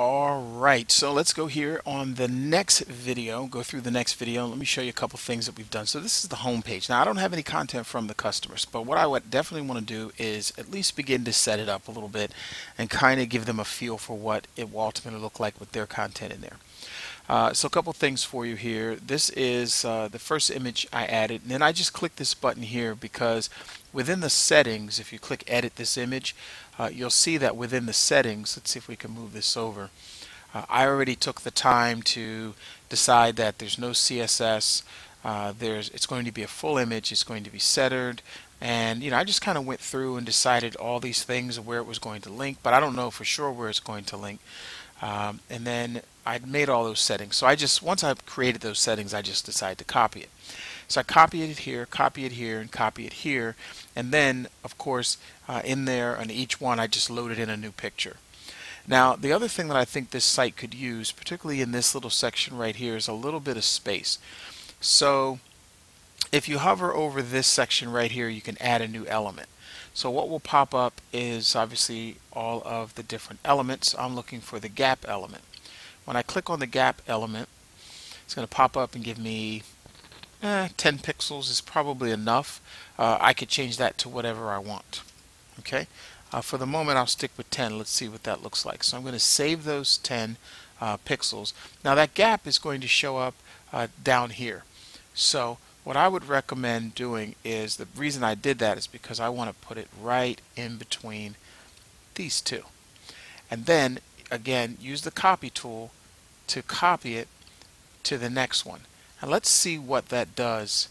All right, so let's go here on the next video, go through the next video. Let me show you a couple things that we've done. So this is the home page. Now I don't have any content from the customers, but what I would definitely want to do is at least begin to set it up a little bit and kind of give them a feel for what it will ultimately look like with their content in there. Uh, so a couple things for you here. This is uh, the first image I added, and then I just click this button here because within the settings, if you click edit this image, uh, you'll see that within the settings, let's see if we can move this over. Uh, I already took the time to decide that there's no CSS. Uh, there's it's going to be a full image. It's going to be centered, and you know I just kind of went through and decided all these things where it was going to link, but I don't know for sure where it's going to link. Um, and then I'd made all those settings. So I just, once I've created those settings, I just decided to copy it. So I copy it here, copy it here, and copy it here. And then, of course, uh, in there on each one, I just loaded in a new picture. Now, the other thing that I think this site could use, particularly in this little section right here, is a little bit of space. So if you hover over this section right here, you can add a new element. So what will pop up is obviously all of the different elements. I'm looking for the gap element. When I click on the gap element, it's going to pop up and give me eh, 10 pixels is probably enough. Uh, I could change that to whatever I want. Okay. Uh, for the moment, I'll stick with 10. Let's see what that looks like. So I'm going to save those 10 uh, pixels. Now that gap is going to show up uh, down here. So what I would recommend doing is, the reason I did that is because I want to put it right in between these two. And then, again, use the copy tool to copy it to the next one. And let's see what that does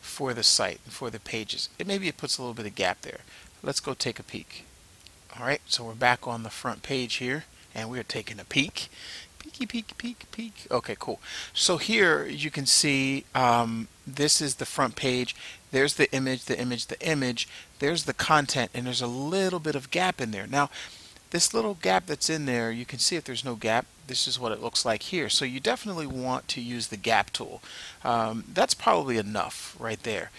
for the site and for the pages. It maybe it puts a little bit of gap there. Let's go take a peek. Alright, so we're back on the front page here and we're taking a peek peeky peek peek peek. Okay cool. So here you can see um, this is the front page. There's the image the image the image. There's the content and there's a little bit of gap in there. Now this little gap that's in there you can see if there's no gap. This is what it looks like here. So you definitely want to use the gap tool. Um, that's probably enough right there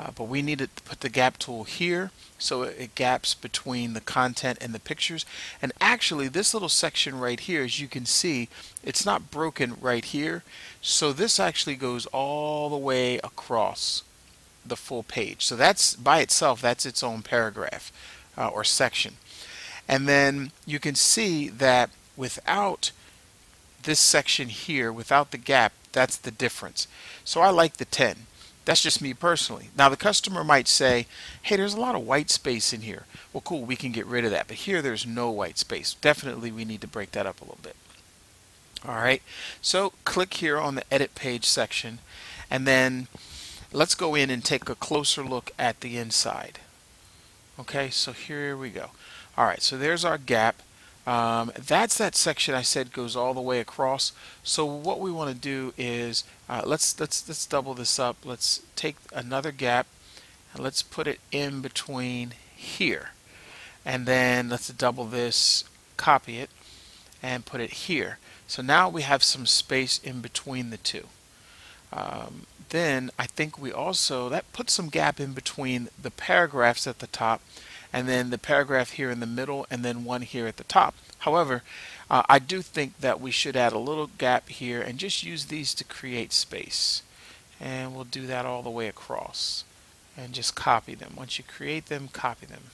uh, but we needed to put the gap tool here so it gaps between the content and the pictures. And actually this little section right here as you can see it's not broken right here. So this actually goes all the way across the full page. So that's by itself that's its own paragraph uh, or section. And then you can see that without this section here without the gap that's the difference. So I like the 10 that's just me personally. Now the customer might say, hey, there's a lot of white space in here. Well, cool, we can get rid of that. But here there's no white space. Definitely we need to break that up a little bit. All right, so click here on the edit page section and then let's go in and take a closer look at the inside. Okay, so here we go. All right, so there's our gap. Um, that's that section I said goes all the way across. So what we want to do is uh, let's let's let's double this up. Let's take another gap and let's put it in between here. And then let's double this, copy it, and put it here. So now we have some space in between the two. Um, then I think we also, that puts some gap in between the paragraphs at the top and then the paragraph here in the middle, and then one here at the top. However, uh, I do think that we should add a little gap here and just use these to create space. And we'll do that all the way across and just copy them. Once you create them, copy them.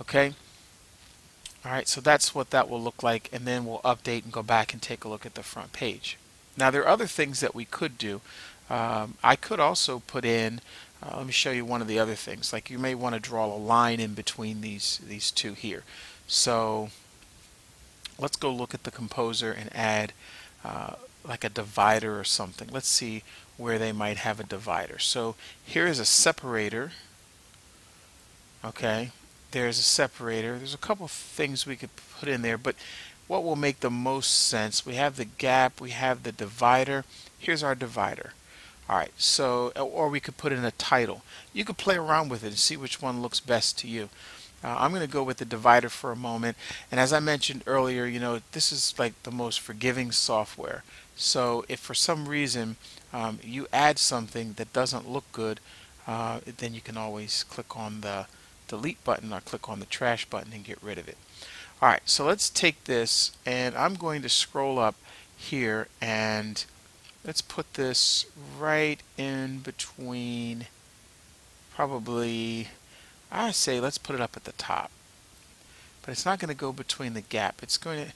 Okay? Alright, so that's what that will look like and then we'll update and go back and take a look at the front page. Now there are other things that we could do. Um, I could also put in uh, let me show you one of the other things. Like you may want to draw a line in between these these two here. So let's go look at the composer and add uh, like a divider or something. Let's see where they might have a divider. So here is a separator. Okay, there's a separator. There's a couple things we could put in there, but what will make the most sense? We have the gap, we have the divider. Here's our divider. Alright, so, or we could put in a title. You could play around with it and see which one looks best to you. Uh, I'm going to go with the divider for a moment. And as I mentioned earlier, you know, this is like the most forgiving software. So if for some reason um, you add something that doesn't look good, uh, then you can always click on the delete button or click on the trash button and get rid of it. All right, so let's take this and I'm going to scroll up here and let's put this right in between probably I say let's put it up at the top. But it's not going to go between the gap. It's going to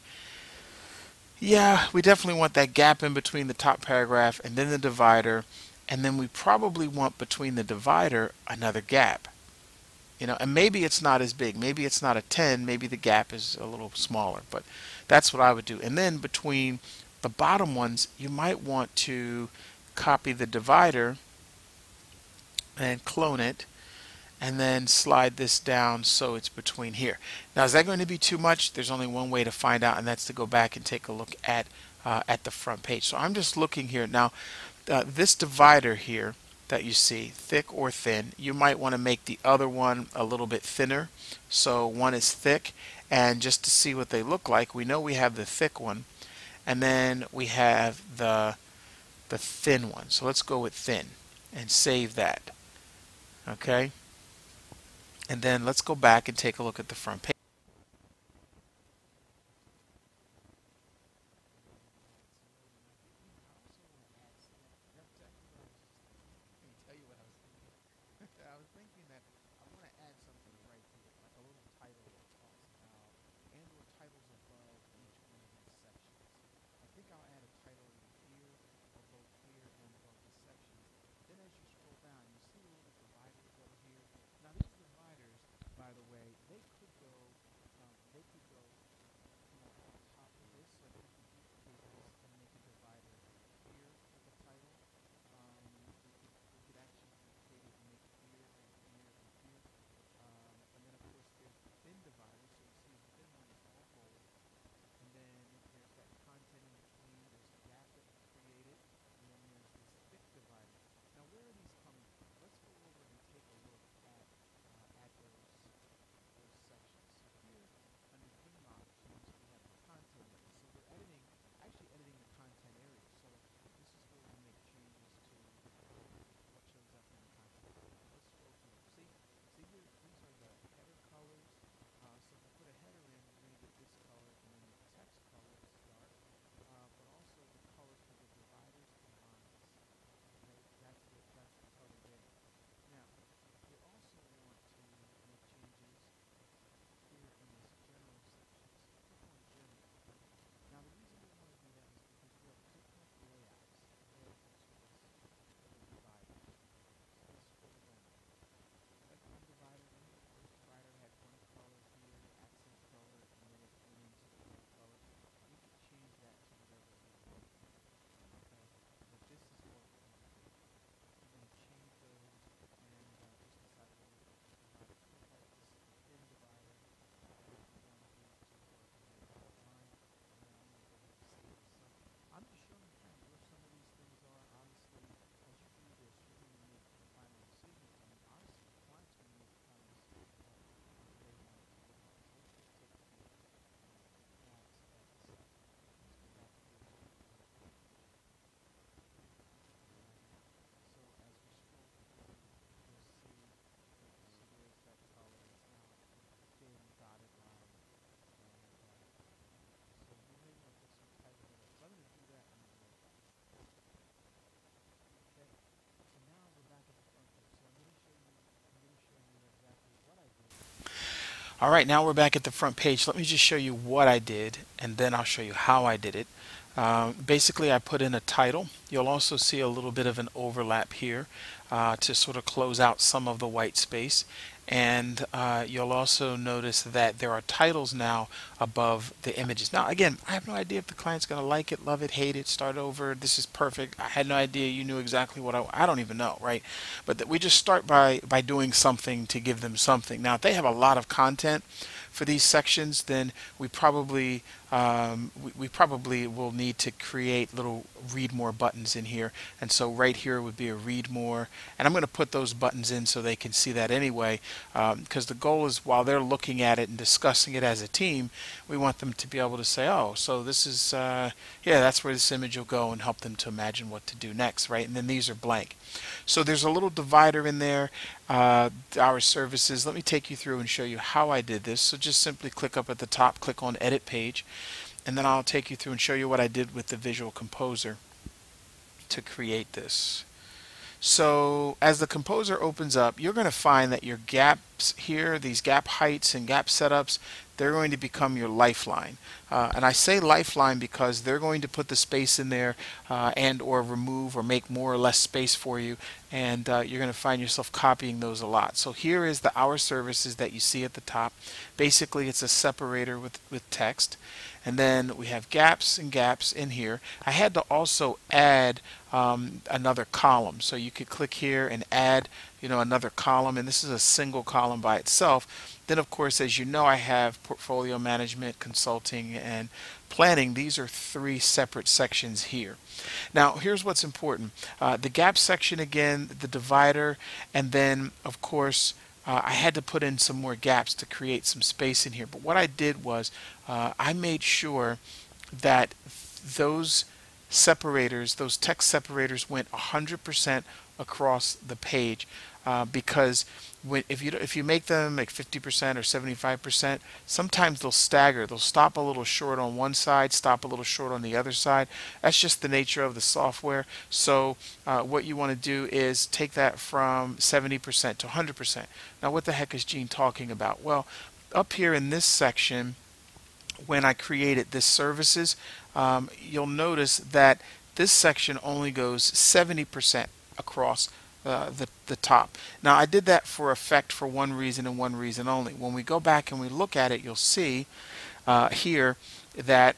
yeah we definitely want that gap in between the top paragraph and then the divider and then we probably want between the divider another gap. You know and maybe it's not as big. Maybe it's not a 10 maybe the gap is a little smaller. But that's what I would do. And then between the bottom ones, you might want to copy the divider and clone it and then slide this down so it's between here. Now is that going to be too much? There's only one way to find out and that's to go back and take a look at uh, at the front page. So I'm just looking here now uh, this divider here that you see thick or thin you might want to make the other one a little bit thinner so one is thick and just to see what they look like we know we have the thick one and then we have the the thin one. So let's go with thin and save that. Okay? And then let's go back and take a look at the front page All right, now we're back at the front page. Let me just show you what I did, and then I'll show you how I did it. Um, basically, I put in a title. You'll also see a little bit of an overlap here uh, to sort of close out some of the white space and uh, you'll also notice that there are titles now above the images. Now again, I have no idea if the client's going to like it, love it, hate it, start over, this is perfect. I had no idea you knew exactly what I, I don't even know, right? But we just start by, by doing something to give them something. Now if they have a lot of content, for these sections, then we probably um, we, we, probably will need to create little read more buttons in here. And so right here would be a read more. And I'm going to put those buttons in so they can see that anyway. Because um, the goal is while they're looking at it and discussing it as a team, we want them to be able to say, oh, so this is, uh, yeah, that's where this image will go and help them to imagine what to do next, right? And then these are blank. So there's a little divider in there, uh, our services. Let me take you through and show you how I did this. So just just simply click up at the top, click on Edit Page, and then I'll take you through and show you what I did with the Visual Composer to create this. So as the composer opens up, you're going to find that your gaps here, these gap heights and gap setups, they're going to become your lifeline. Uh, and I say lifeline because they're going to put the space in there uh, and or remove or make more or less space for you and uh, you're going to find yourself copying those a lot. So here is the our Services that you see at the top. Basically it's a separator with, with text and then we have gaps and gaps in here. I had to also add um, another column so you could click here and add you know another column and this is a single column by itself then of course as you know I have portfolio management consulting and planning. These are three separate sections here. Now here's what's important. Uh, the gap section again the divider and then of course uh, I had to put in some more gaps to create some space in here. But what I did was uh, I made sure that those separators, those text separators went 100% across the page uh, because when, if you if you make them like 50% or 75%, sometimes they'll stagger. They'll stop a little short on one side, stop a little short on the other side. That's just the nature of the software. So uh, what you want to do is take that from 70% to 100%. Now what the heck is Gene talking about? Well, up here in this section, when I created this services, um, you'll notice that this section only goes 70% across uh, the, the top. Now I did that for effect for one reason and one reason only. When we go back and we look at it, you'll see uh, here that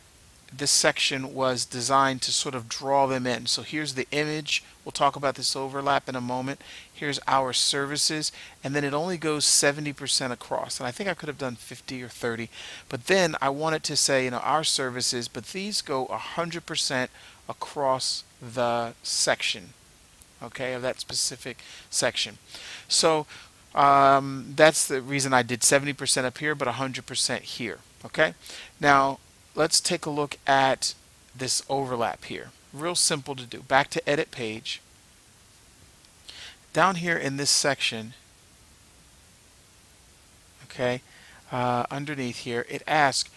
this section was designed to sort of draw them in. So here's the image. We'll talk about this overlap in a moment. Here's our services. And then it only goes 70% across. And I think I could have done 50 or 30. But then I wanted to say, you know, our services, but these go 100% across the section, okay, of that specific section. So um, that's the reason I did 70% up here, but 100% here, okay? Now, let's take a look at this overlap here. Real simple to do. Back to edit page. Down here in this section, okay, uh, underneath here, it asks,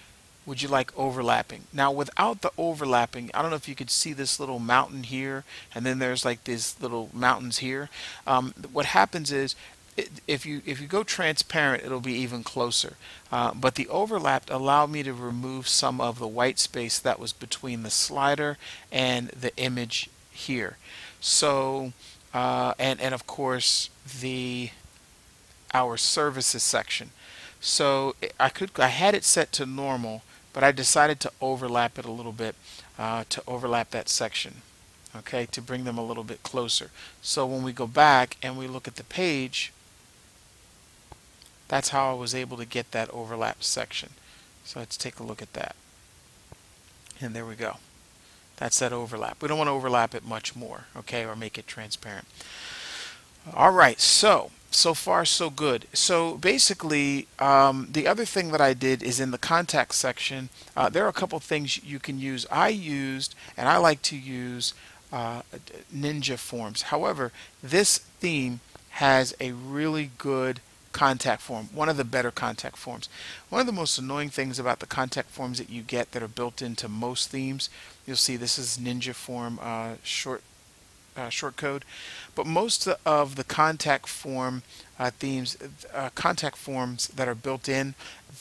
would you like overlapping? Now without the overlapping, I don't know if you could see this little mountain here, and then there's like these little mountains here. Um, what happens is if you if you go transparent it'll be even closer uh, but the overlap allowed me to remove some of the white space that was between the slider and the image here so uh, and and of course the our services section so I could I had it set to normal but I decided to overlap it a little bit uh, to overlap that section okay to bring them a little bit closer so when we go back and we look at the page that's how I was able to get that overlap section. So let's take a look at that. And there we go. That's that overlap. We don't want to overlap it much more, okay, or make it transparent. All right, so so far so good. So basically, um, the other thing that I did is in the contact section, uh, there are a couple things you can use. I used, and I like to use uh, Ninja Forms. However, this theme has a really good contact form, one of the better contact forms. One of the most annoying things about the contact forms that you get that are built into most themes, you'll see this is Ninja form uh, short uh, short code, but most of the contact form uh, themes, uh, contact forms that are built in,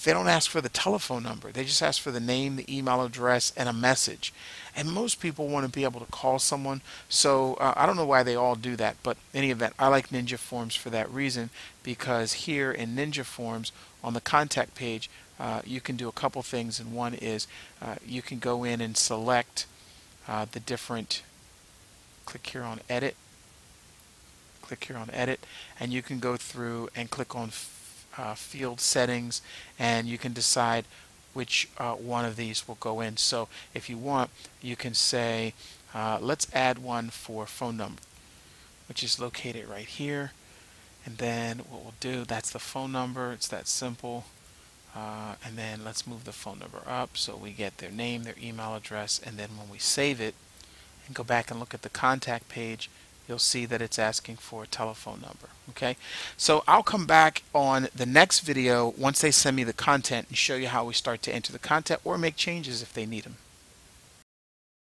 they don't ask for the telephone number. They just ask for the name, the email address, and a message. And most people want to be able to call someone. So uh, I don't know why they all do that, but any event, I like Ninja Forms for that reason because here in Ninja Forms on the contact page, uh, you can do a couple things. And one is uh, you can go in and select the different, click here on Edit, click here on Edit, and you can go through and click on uh, field settings and you can decide which uh, one of these will go in. So if you want, you can say, uh, let's add one for phone number, which is located right here. And then what we'll do, that's the phone number. It's that simple. Uh, and then let's move the phone number up so we get their name, their email address, and then when we save it and go back and look at the contact page, you'll see that it's asking for a telephone number. Okay, so I'll come back on the next video once they send me the content and show you how we start to enter the content or make changes if they need them.